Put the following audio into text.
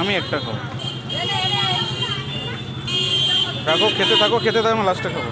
আমি একটা খাব। রাখো খেতে থাকো খেতে থাকো লাস্টে খাব।